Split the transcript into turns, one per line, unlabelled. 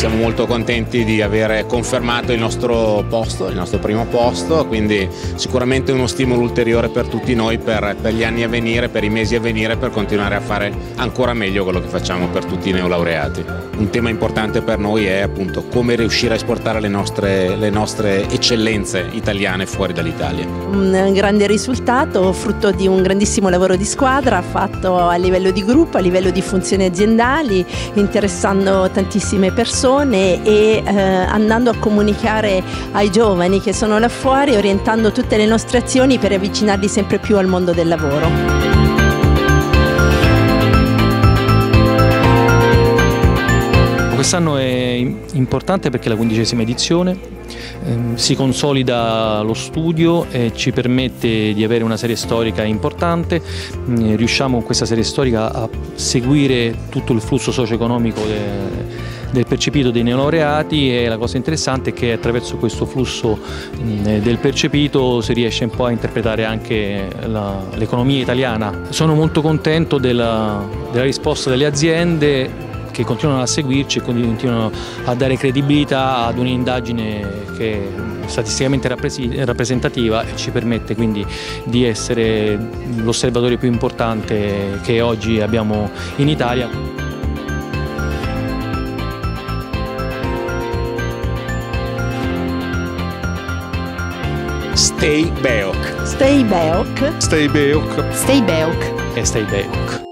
siamo molto contenti di aver confermato il nostro posto, il nostro primo posto, quindi sicuramente uno stimolo ulteriore per tutti noi per, per gli anni a venire, per i mesi a venire, per continuare a fare ancora meglio quello che facciamo per tutti i neolaureati. Un tema importante per noi è appunto come riuscire a esportare le nostre, le nostre eccellenze italiane fuori dall'Italia.
Un grande risultato, frutto di un grandissimo lavoro di squadra fatto a livello di gruppo, a livello di funzioni aziendali, interessando tantissime persone e eh, andando a comunicare ai giovani che sono là fuori, orientando tutte le nostre azioni per avvicinarli sempre più al mondo del lavoro.
Quest'anno è importante perché è la quindicesima edizione, ehm, si consolida lo studio e ci permette di avere una serie storica importante, mm, riusciamo con questa serie storica a seguire tutto il flusso socio-economico del percepito dei neolaureati e la cosa interessante è che attraverso questo flusso mm, del percepito si riesce un po' a interpretare anche l'economia italiana. Sono molto contento della, della risposta delle aziende che continuano a seguirci e continuano a dare credibilità ad un'indagine che è statisticamente rappresentativa e ci permette quindi di essere l'osservatore più importante che oggi abbiamo in Italia.
Stay Beoc.
Stay Beoc.
Stay Beoc.
Stay Beoc.
E Stay Beoc.